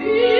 be.